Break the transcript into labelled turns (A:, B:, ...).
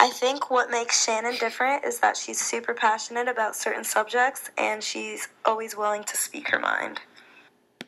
A: I think what makes Shannon different is that she's super passionate about certain subjects and she's always willing to speak her mind.